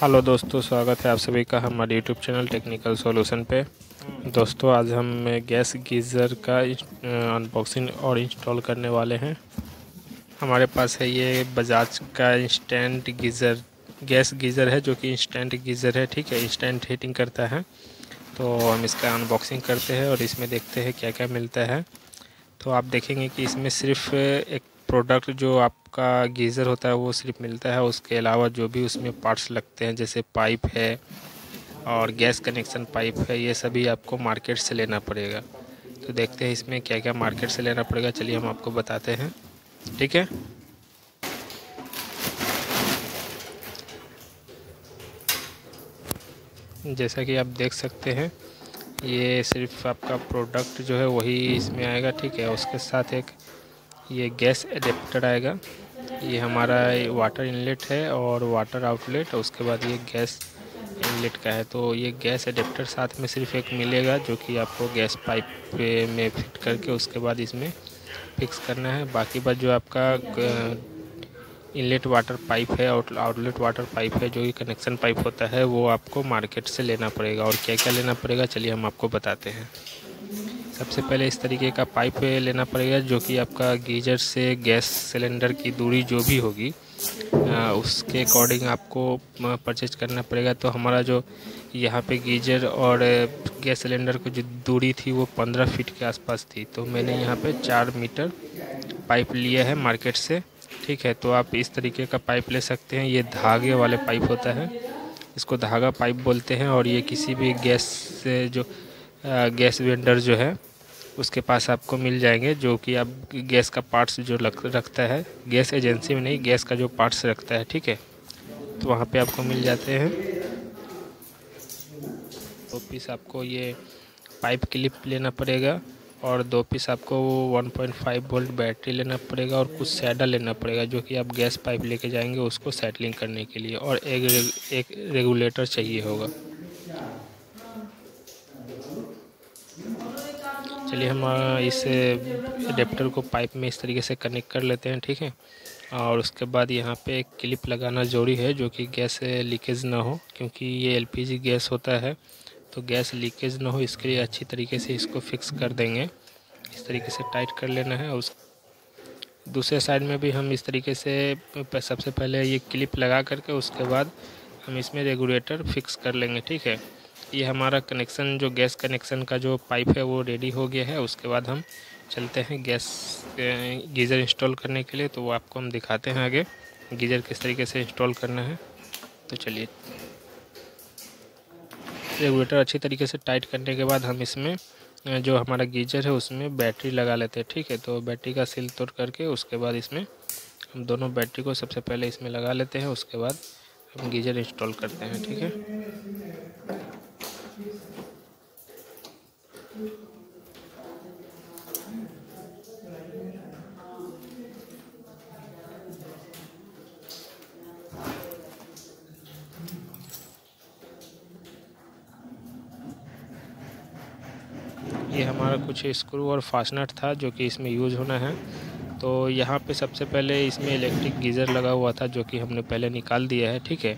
Hello दोस्तों, स्वागत है आप सभी का हमारे यूट्यूब चैनल टेक्निकल सॉल्यूशन पे। दोस्तों, आज हम गैस गीज़र का अनबॉक्सिंग और इंस्टॉल करने वाले हैं। हमारे पास है ये बजाज का इंस्टेंट गीज़र, गैस गीज़र है जो कि इंस्टेंट गीज़र है, ठीक है? इंस्टेंट हीटिंग करता है। तो हम इसका अनबॉक्सिंग करते हैं और इसमें देखते हैं क्या क्या मिलता है। तो आप देखेंगे कि इसमें सिर्फ़ एक प्रोडक्ट जो आपका गीज़र होता है, वो सिर्फ़ मिलता है। उसके अलावा जो भी उसमें पार्ट्स लगते हैं, जैसे पाइप है और गैस कनेक्शन पाइप है, ये सभी आपको मार्केट से लेना पड़ेगा। तो देखते हैं इसमें क्या क्या मार्केट से लेना पड़ेगा। चलिए हम आपको बताते हैं। ठीक है? जैसा कि आप देख सकते हैं, ये सिर्फ़ आपका प्रोडक्ट जो है, वही इसमें आएगा। ठीक है? उसके साथ एक ये गैस एडेप्टर आएगा। ये हमारा वाटर इनलेट है और वाटर आउटलेट उसके बाद ये गैस इनलेट का है। तो ये गैस एडेप्टर साथ में सिर्फ़ एक मिलेगा, जो कि आपको गैस पाइप में फिट करके उसके बाद इसमें फिक्स करना है। बाकी बात जो आपका इनलेट वाटर पाइप है आउटलेट वाटर पाइप है, जो कि कनेक्शन पाइप होता है, वो आपको मार्केट से लेना पड़ेगा। और क्या क्या लेना पड़ेगा, चलिए हम आपको बताते हैं। सबसे पहले इस तरीके का पाइप लेना पड़ेगा, जो कि आपका गीजर से गैस सिलेंडर की दूरी जो भी होगी उसके अकॉर्डिंग आपको परचेज करना पड़ेगा। तो हमारा जो यहाँ पे गीजर और गैस सिलेंडर की जो दूरी थी वो पंद्रह फीट के आसपास थी। तो मैंने यहाँ पे चार मीटर पाइप लिया है मार्केट से, ठीक है? तो आप इस तरीके का पाइप ले सकते हैं। ये धागे वाले पाइप होता है। इसको धागा पाइप बोलते हैं और ये किसी भी गैस से जो गैस वेंडर जो है उसके पास आपको मिल जाएँगे, जो कि आप गैस का पार्ट्स जो लग रखता है। गैस एजेंसी में नहीं, गैस का जो पार्ट्स रखता है, ठीक है? तो वहाँ पे आपको मिल जाते हैं। दो पीस आपको ये पाइप क्लिप लेना पड़ेगा और दो पीस आपको 1.5 वोल्ट बैटरी लेना पड़ेगा और कुछ सैडल लेना पड़ेगा, जो कि आप गैस पाइप लेके जाएँगे उसको सेटलिंग करने के लिए और एक एक रेगुलेटर चाहिए होगा। चलिए हम इस एडेप्टर को पाइप में इस तरीके से कनेक्ट कर लेते हैं, ठीक है? और उसके बाद यहाँ पे एक क्लिप लगाना ज़रूरी है, जो कि गैस लीकेज ना हो, क्योंकि ये एलपीजी गैस होता है। तो गैस लीकेज ना हो, इसके लिए अच्छी तरीके से इसको फिक्स कर देंगे। इस तरीके से टाइट कर लेना है। उस दूसरे साइड में भी हम इस तरीके से सबसे पहले ये क्लिप लगा करके उसके बाद हम इसमें रेगुलेटर फिक्स कर लेंगे, ठीक है? ये हमारा कनेक्शन जो गैस कनेक्शन का जो पाइप है वो रेडी हो गया है। उसके बाद हम चलते हैं गैस गीज़र इंस्टॉल करने के लिए। तो वो आपको हम दिखाते हैं आगे, गीज़र किस तरीके से इंस्टॉल करना है। तो चलिए। रेगुलेटर अच्छी तरीके से टाइट करने के बाद हम इसमें जो हमारा गीजर है उसमें बैटरी लगा लेते हैं, ठीक है? तो बैटरी का सिल तोड़ करके उसके बाद इसमें हम दोनों बैटरी को सबसे पहले इसमें लगा लेते हैं। उसके बाद हम गीजर इंस्टॉल करते हैं, ठीक है? ये हमारा कुछ स्क्रू और फास्टनट था जो कि इसमें यूज़ होना है। तो यहाँ पे सबसे पहले इसमें इलेक्ट्रिक गीज़र लगा हुआ था जो कि हमने पहले निकाल दिया है, ठीक है?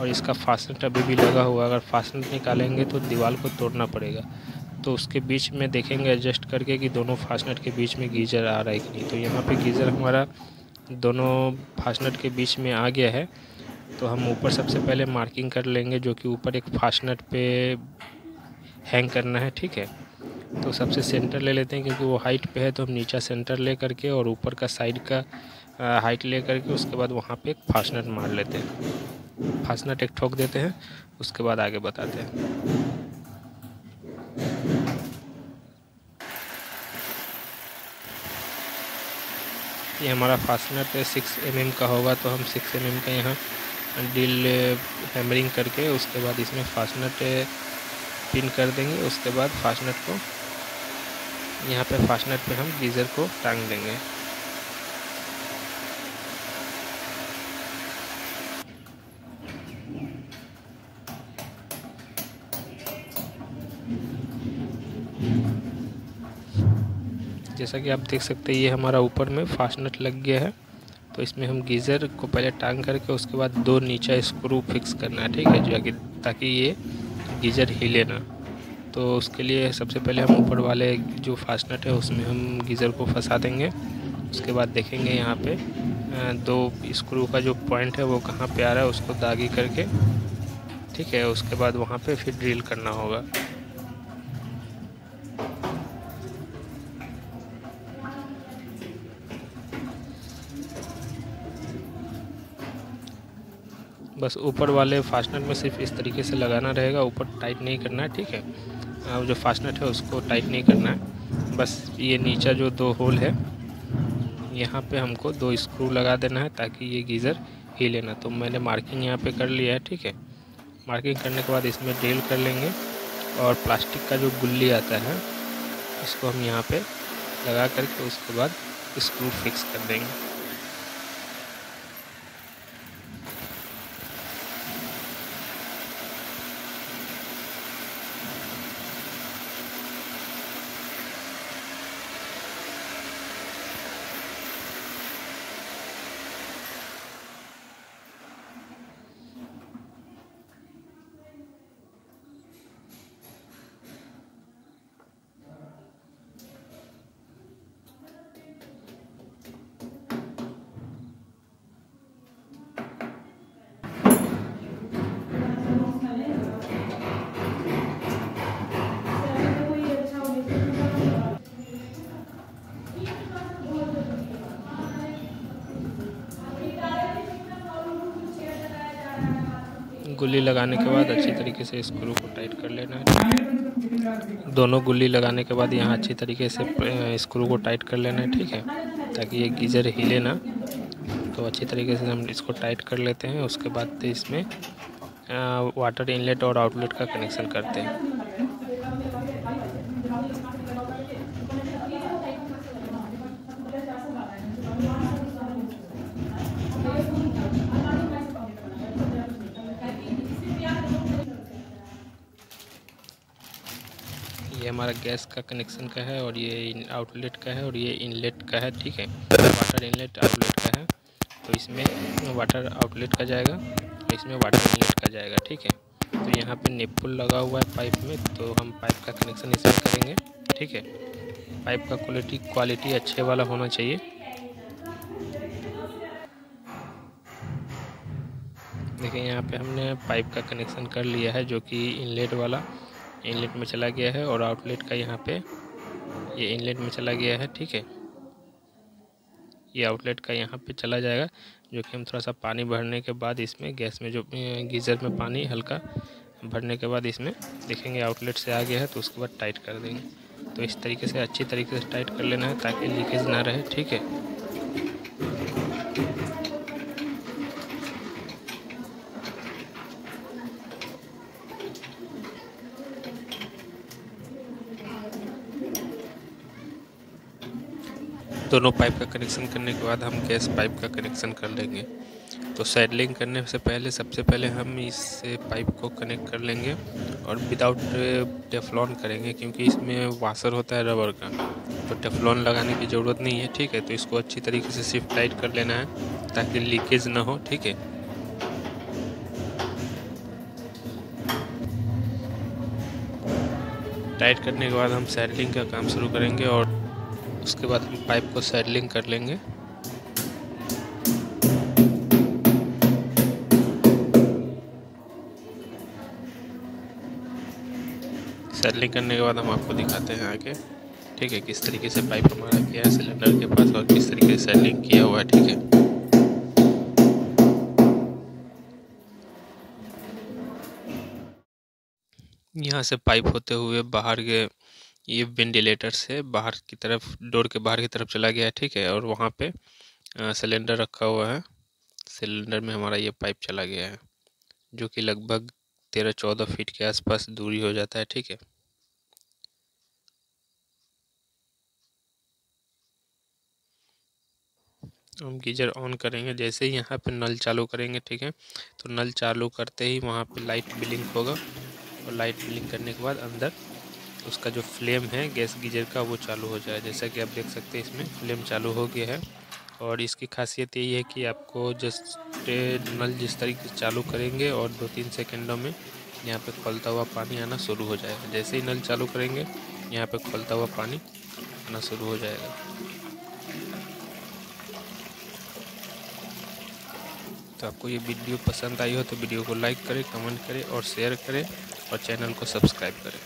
और इसका फास्टनट अभी भी लगा हुआ है। अगर फास्टनट निकालेंगे तो दीवार को तोड़ना पड़ेगा। तो उसके बीच में देखेंगे, एडजस्ट करके कि दोनों फास्टनट के बीच में गीज़र आ रहा है कि नहीं। तो यहाँ पे गीज़र हमारा दोनों फास्टनट के बीच में आ गया है। तो हम ऊपर सबसे पहले मार्किंग कर लेंगे जो कि ऊपर एक फास्टनट पे हैंग करना है, ठीक है? तो सबसे सेंटर ले लेते हैं क्योंकि वो हाइट पे है तो हम नीचा सेंटर ले करके और ऊपर का साइड का हाइट ले करके उसके बाद वहाँ पे एक फास्टनट मार लेते हैं। फास्टनट एक ठोक देते हैं, उसके बाद आगे बताते हैं। ये हमारा फास्टनट सिक्स एम mm का होगा तो हम सिक्स एम mm का यहाँ डील हैमरिंग करके उसके बाद इसमें फास्टनट पिन कर देंगे, उसके बाद फास्टनट को यहाँ पे फास्टनट पे हम गीज़र को टांग देंगे। जैसा कि आप देख सकते हैं, ये हमारा ऊपर में फास्टनट लग गया है। तो इसमें हम गीज़र को पहले टांग करके उसके बाद दो नीचा स्क्रू फिक्स करना है, ठीक है, जो कि ताकि ये गीज़र हिले ना। तो उसके लिए सबसे पहले हम ऊपर वाले जो फास्टनट है, उसमें हम गीज़र को फंसा देंगे। उसके बाद देखेंगे यहाँ पे दो स्क्रू का जो पॉइंट है, वो कहाँ पे आ रहा है, उसको दागी करके। ठीक है, उसके बाद वहाँ पे फिर ड्रिल करना होगा। बस ऊपर वाले फास्टनट में सिर्फ़ इस तरीके से लगाना रहेगा, ऊपर टाइट नहीं करना है, ठीक है? जो फास्टनेट है, उसको टाइट नहीं करना है। बस ये नीचा जो दो होल है, यहाँ पे हमको दो स्क्रू लगा देना है ताकि ये गीज़र ही लेना तो मैंने मार्किंग यहाँ पे कर लिया है, ठीक है? मार्किंग करने के बाद इसमें ड्रिल कर लेंगे और प्लास्टिक का जो गुल्ली आता है, इसको हम यहाँ पे लगा करके उसके बाद स्क्रू फिक्स कर देंगे। गुल्ली लगाने के बाद अच्छी तरीके से स्क्रू को टाइट कर लेना है। दोनों गुल्ली लगाने के बाद यहाँ अच्छी तरीके से स्क्रू को टाइट कर लेना है, ठीक है? ताकि ये गीज़र हिले ना। तो अच्छी तरीके से हम इसको टाइट कर लेते हैं, उसके बाद इसमें वाटर इनलेट और आउटलेट का कनेक्शन करते हैं। ये हमारा गैस का कनेक्शन का है और ये आउटलेट का है और ये इनलेट का है, ठीक है? वाटर इनलेट, आउटलेट का है। तो इसमें वाटर आउटलेट का जाएगा, इसमें वाटर इनलेट का जाएगा, ठीक है? तो यहाँ पे निपुल लगा हुआ है पाइप में तो हम पाइप का कनेक्शन इसमें करेंगे, ठीक है? पाइप का क्वालिटी क्वालिटी अच्छे वाला होना चाहिए। देखिए, यहाँ पे हमने पाइप का कनेक्शन कर लिया है, जो कि इनलेट वाला। इनलेट में चला गया है और आउटलेट का यहाँ पे ये इनलेट में चला गया है, ठीक है? ये आउटलेट का यहाँ पे चला जाएगा, जो कि हम थोड़ा सा पानी भरने के बाद इसमें, गैस में जो गीज़र में पानी हल्का भरने के बाद इसमें देखेंगे आउटलेट से आ गया है तो उसके बाद टाइट कर देंगे। तो इस तरीके से, अच्छी तरीके से टाइट कर लेना है, ताकि लीकेज ना रहे, ठीक है? दोनों पाइप का कनेक्शन करने के बाद हम गैस पाइप का कनेक्शन कर लेंगे। तो सैडलिंग करने से पहले, सबसे पहले हम इस पाइप को कनेक्ट कर लेंगे और विदाउट टेफलॉन करेंगे, क्योंकि इसमें वाशर होता है रबर का। तो टेफलॉन लगाने की ज़रूरत नहीं है, ठीक है? तो इसको अच्छी तरीके से सिर्फ़ टाइट कर लेना है, ताकि लीकेज ना हो, ठीक है? टाइट करने के बाद हम सैडलिंग का काम शुरू करेंगे और उसके बाद हम पाइप को सैडलिंग कर लेंगे। सैडलिंग करने के बाद हम आपको दिखाते हैं आगे। ठीक है, किस तरीके से पाइप हमारा किया है सिलेंडर के पास और किस तरीके से सैडलिंग किया हुआ है, ठीक है। यहाँ से पाइप होते हुए बाहर के ये वेंटिलेटर से बाहर की तरफ़, डोर के बाहर की तरफ़ चला गया है, ठीक है, और वहाँ पे सिलेंडर रखा हुआ है, सिलेंडर में हमारा ये पाइप चला गया है, जो कि लगभग तेरह चौदह फीट के आसपास दूरी हो जाता है, ठीक है। हम गीजर ऑन करेंगे, जैसे ही यहाँ पे नल चालू करेंगे, ठीक है तो नल चालू करते ही वहाँ पे लाइट ब्लिंक होगा, और लाइट ब्लिंक करने के बाद अंदर उसका जो फ्लेम है, गैस गीजर का, वो चालू हो जाए। जैसा कि आप देख सकते हैं, इसमें फ्लेम चालू हो गया है। और इसकी खासियत यही है कि आपको जिस नल जिस तरीके से चालू करेंगे और दो तीन सेकेंडों में यहाँ पे खोलता हुआ पानी आना शुरू हो जाएगा। जैसे ही नल चालू करेंगे, यहाँ पे खोलता हुआ पानी आना शुरू हो जाएगा। तो आपको ये वीडियो पसंद आई हो तो वीडियो को लाइक करें, कमेंट करें और शेयर करें और चैनल को सब्सक्राइब करें।